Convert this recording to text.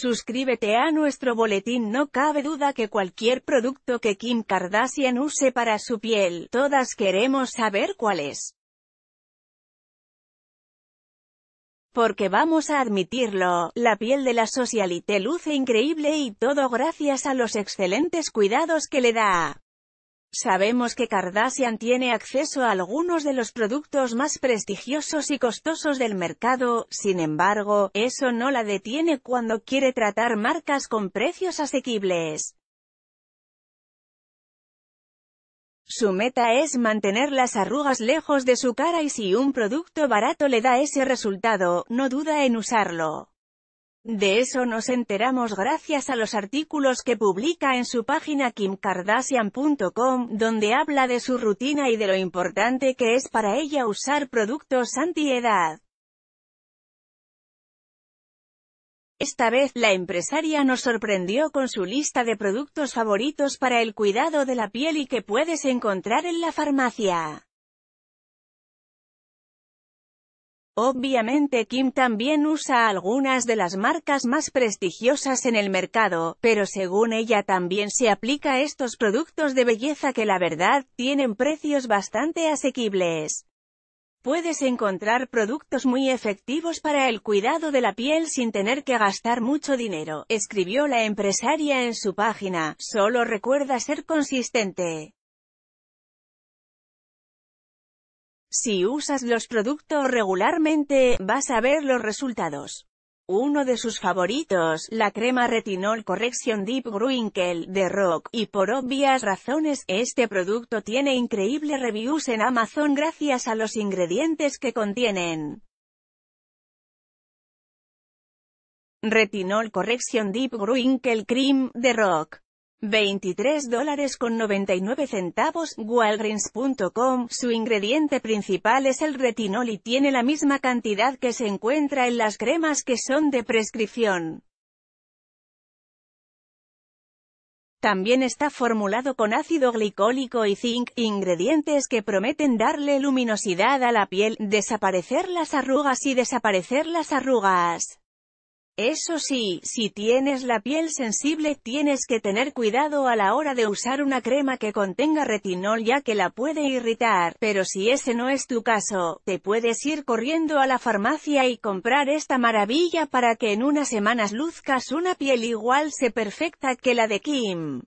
Suscríbete a nuestro boletín no cabe duda que cualquier producto que Kim Kardashian use para su piel, todas queremos saber cuál es. Porque vamos a admitirlo, la piel de la socialite luce increíble y todo gracias a los excelentes cuidados que le da. Sabemos que Kardashian tiene acceso a algunos de los productos más prestigiosos y costosos del mercado, sin embargo, eso no la detiene cuando quiere tratar marcas con precios asequibles. Su meta es mantener las arrugas lejos de su cara y si un producto barato le da ese resultado, no duda en usarlo. De eso nos enteramos gracias a los artículos que publica en su página kimkardashian.com, donde habla de su rutina y de lo importante que es para ella usar productos anti-edad. Esta vez, la empresaria nos sorprendió con su lista de productos favoritos para el cuidado de la piel y que puedes encontrar en la farmacia. Obviamente Kim también usa algunas de las marcas más prestigiosas en el mercado, pero según ella también se aplica a estos productos de belleza que la verdad, tienen precios bastante asequibles. Puedes encontrar productos muy efectivos para el cuidado de la piel sin tener que gastar mucho dinero, escribió la empresaria en su página, solo recuerda ser consistente. Si usas los productos regularmente, vas a ver los resultados. Uno de sus favoritos, la crema Retinol Correction Deep Wrinkle, de Rock, y por obvias razones, este producto tiene increíbles reviews en Amazon gracias a los ingredientes que contienen. Retinol Correction Deep Wrinkle Cream, de Rock. 23 dólares con 99 centavos, Walgreens.com, su ingrediente principal es el retinol y tiene la misma cantidad que se encuentra en las cremas que son de prescripción. También está formulado con ácido glicólico y zinc, ingredientes que prometen darle luminosidad a la piel, desaparecer las arrugas y desaparecer las arrugas. Eso sí, si tienes la piel sensible, tienes que tener cuidado a la hora de usar una crema que contenga retinol ya que la puede irritar, pero si ese no es tu caso, te puedes ir corriendo a la farmacia y comprar esta maravilla para que en unas semanas luzcas una piel igual se perfecta que la de Kim.